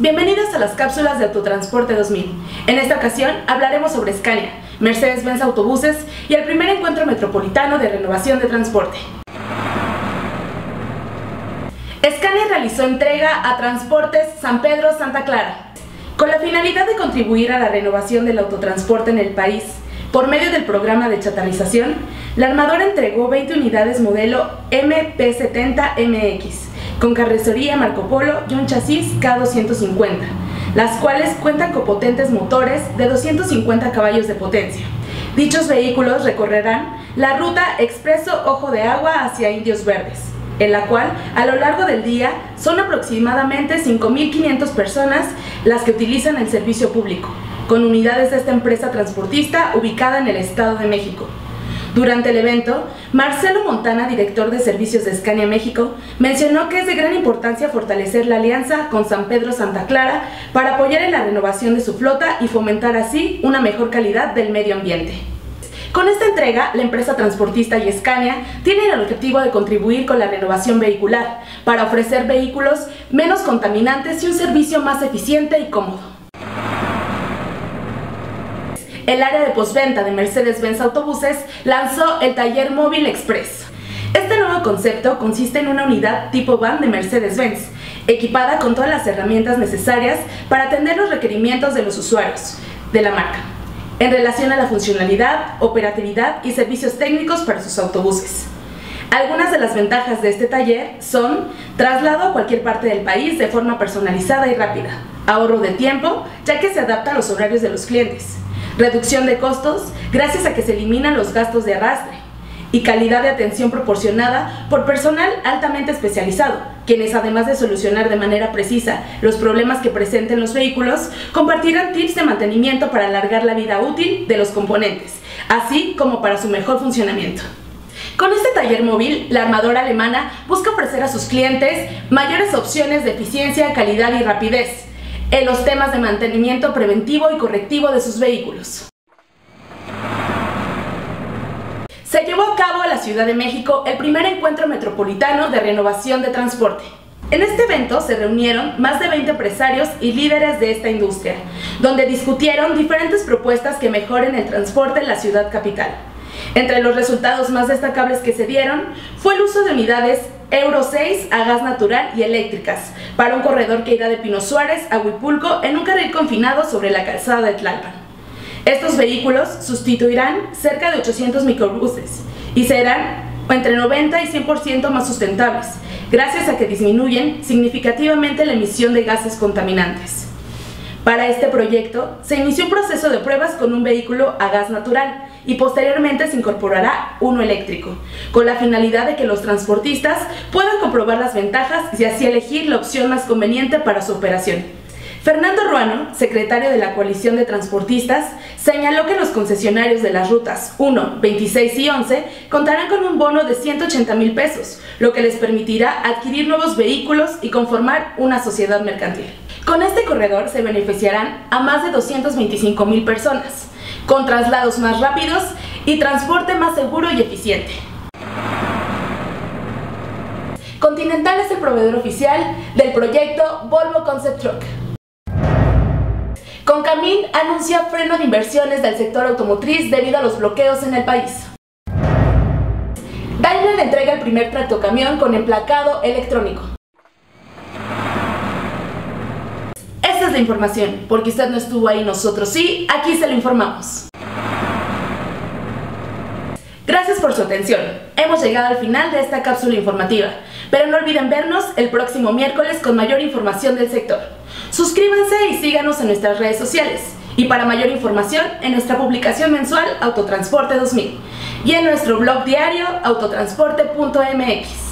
Bienvenidos a las cápsulas de Autotransporte 2000. En esta ocasión hablaremos sobre Scania, Mercedes-Benz Autobuses y el primer encuentro metropolitano de renovación de transporte. Scania realizó entrega a Transportes San Pedro Santa Clara, con la finalidad de contribuir a la renovación del autotransporte en el país. Por medio del programa de chatarrización, la armadora entregó 20 unidades modelo MP70MX con carrocería Marco Polo y un chasis K250, las cuales cuentan con potentes motores de 250 caballos de potencia. Dichos vehículos recorrerán la ruta Expreso Ojo de Agua hacia Indios Verdes, en la cual a lo largo del día son aproximadamente 5.500 personas las que utilizan el servicio público, con unidades de esta empresa transportista ubicada en el Estado de México. Durante el evento, Marcelo Montana, director de servicios de Scania México, mencionó que es de gran importancia fortalecer la alianza con San Pedro Santa Clara para apoyar en la renovación de su flota y fomentar así una mejor calidad del medio ambiente. Con esta entrega, la empresa transportista y Scania tienen el objetivo de contribuir con la renovación vehicular para ofrecer vehículos menos contaminantes y un servicio más eficiente y cómodo. El área de postventa de Mercedes-Benz Autobuses lanzó el Taller Móvil Express. Este nuevo concepto consiste en una unidad tipo van de Mercedes-Benz, equipada con todas las herramientas necesarias para atender los requerimientos de los usuarios de la marca, en relación a la funcionalidad, operatividad y servicios técnicos para sus autobuses. Algunas de las ventajas de este taller son traslado a cualquier parte del país de forma personalizada y rápida, ahorro de tiempo, ya que se adapta a los horarios de los clientes, reducción de costos gracias a que se eliminan los gastos de arrastre y calidad de atención proporcionada por personal altamente especializado, quienes además de solucionar de manera precisa los problemas que presenten los vehículos, compartirán tips de mantenimiento para alargar la vida útil de los componentes, así como para su mejor funcionamiento. Con este taller móvil, la armadora alemana busca ofrecer a sus clientes mayores opciones de eficiencia, calidad y rapidez, en los temas de mantenimiento preventivo y correctivo de sus vehículos. Se llevó a cabo en la Ciudad de México el primer encuentro metropolitano de renovación de transporte. En este evento se reunieron más de 20 empresarios y líderes de esta industria, donde discutieron diferentes propuestas que mejoren el transporte en la ciudad capital. Entre los resultados más destacables que se dieron fue el uso de unidades Euro 6 a gas natural y eléctricas para un corredor que irá de Pino Suárez a Huipulco en un carril confinado sobre la calzada de Tlalpan. Estos vehículos sustituirán cerca de 800 microbuses y serán entre 90 y 100% más sustentables, gracias a que disminuyen significativamente la emisión de gases contaminantes. Para este proyecto se inició un proceso de pruebas con un vehículo a gas natural y posteriormente se incorporará uno eléctrico, con la finalidad de que los transportistas puedan comprobar las ventajas y así elegir la opción más conveniente para su operación. Fernando Ruano, secretario de la Coalición de Transportistas, señaló que los concesionarios de las rutas 1, 26 y 11 contarán con un bono de 180 mil pesos, lo que les permitirá adquirir nuevos vehículos y conformar una sociedad mercantil. Con este corredor se beneficiarán a más de 225 mil personas, con traslados más rápidos y transporte más seguro y eficiente. Continental es el proveedor oficial del proyecto Volvo Concept Truck. Concamín anuncia freno de inversiones del sector automotriz debido a los bloqueos en el país. Daimler entrega el primer tractocamión con emplacado electrónico. Esta es la información, porque usted no estuvo ahí, nosotros sí, aquí se lo informamos. Gracias por su atención. Hemos llegado al final de esta cápsula informativa, pero no olviden vernos el próximo miércoles con mayor información del sector. Suscríbanse y síganos en nuestras redes sociales y para mayor información en nuestra publicación mensual Autotransporte 2000 y en nuestro blog diario autotransporte.mx.